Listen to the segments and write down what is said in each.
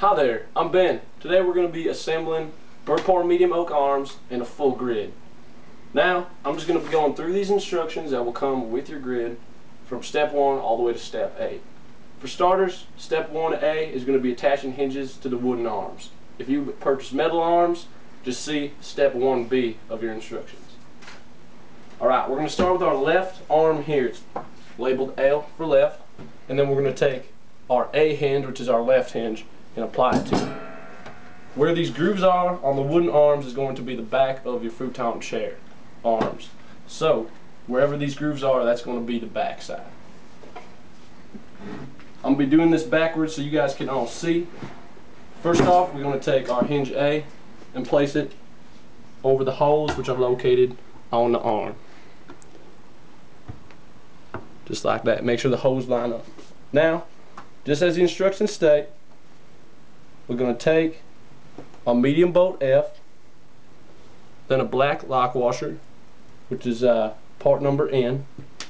Hi there, I'm Ben. Today we're going to be assembling Burpar medium oak arms in a full grid. Now, I'm just going to be going through these instructions that will come with your grid from step 1 all the way to step 8. For starters, step 1A is going to be attaching hinges to the wooden arms. If you purchase metal arms, just see step 1B of your instructions. Alright, we're going to start with our left arm here. It's labeled L for left. And then we're going to take our A hinge, which is our left hinge, and apply it to. Where these grooves are on the wooden arms is going to be the back of your futon chair arms. So, wherever these grooves are, that's going to be the back side. I'm going to be doing this backwards so you guys can all see. First off, we're going to take our hinge A and place it over the holes which are located on the arm. Just like that. Make sure the holes line up. Now, just as the instructions state, we're going to take a medium bolt F, then a black lock washer, which is uh, part number N,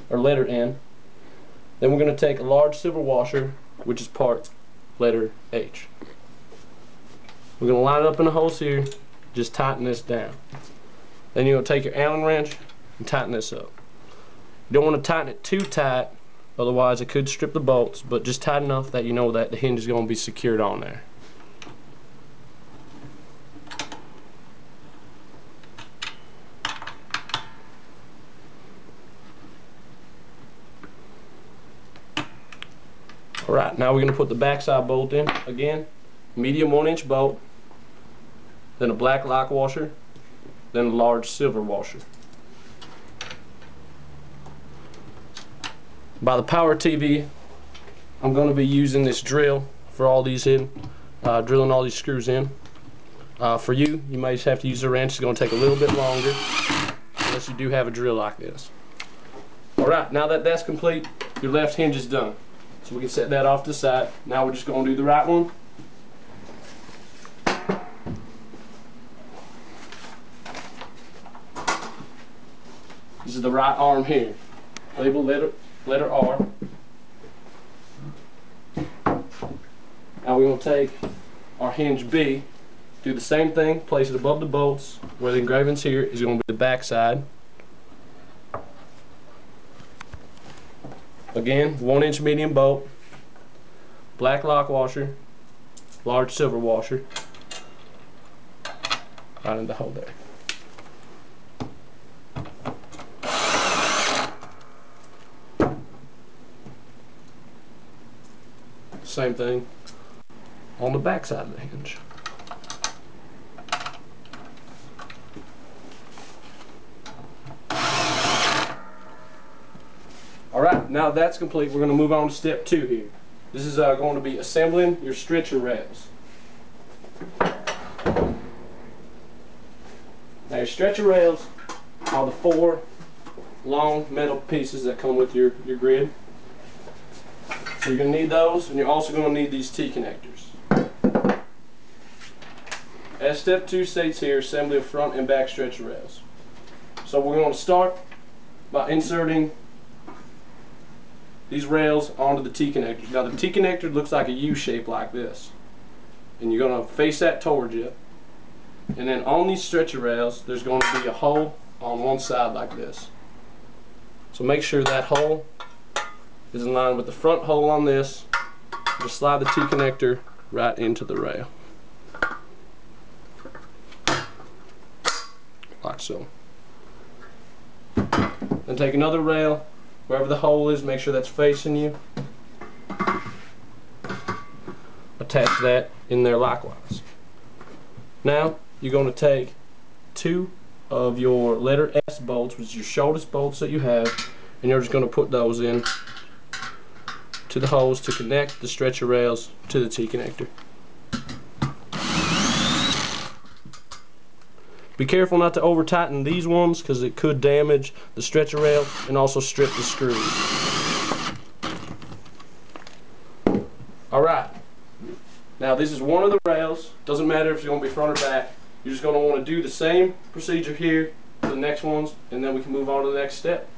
or letter N. Then we're going to take a large silver washer, which is part letter H. We're going to line it up in the holes here, just tighten this down. Then you're going to take your Allen wrench and tighten this up. You don't want to tighten it too tight, otherwise it could strip the bolts, but just tight enough that you know that the hinge is going to be secured on there. Alright, now we're going to put the backside bolt in again. Medium 1 inch bolt, then a black lock washer, then a large silver washer. By the Power TV, I'm going to be using this drill for all these in, uh, drilling all these screws in. Uh, for you, you might just have to use a wrench. It's going to take a little bit longer, unless you do have a drill like this. Alright, now that that's complete, your left hinge is done. So we can set that off to the side. Now we're just going to do the right one. This is the right arm here. Label letter, letter R. Now we're going to take our hinge B, do the same thing, place it above the bolts, where the engraving's here is going to be the back side. Again, one inch medium bolt, black lock washer, large silver washer, right in the hole there. Same thing on the back side of the hinge. Alright, now that's complete, we're going to move on to step two here. This is uh, going to be assembling your stretcher rails. Now your stretcher rails are the four long metal pieces that come with your, your grid. So you're going to need those, and you're also going to need these T-connectors. As step two states here, assembly of front and back stretcher rails. So we're going to start by inserting these rails onto the T-connector. Now the T-connector looks like a U shape like this. And you're going to face that towards you. And then on these stretcher rails, there's going to be a hole on one side like this. So make sure that hole is in line with the front hole on this. Just slide the T-connector right into the rail. Like so. Then take another rail Wherever the hole is, make sure that's facing you. Attach that in there likewise. Now, you're going to take two of your letter S bolts, which is your shortest bolts that you have, and you're just going to put those in to the holes to connect the stretcher rails to the T-connector. Be careful not to over tighten these ones because it could damage the stretcher rail and also strip the screws. Alright. Now this is one of the rails. Doesn't matter if it's going to be front or back. You're just going to want to do the same procedure here for the next ones and then we can move on to the next step.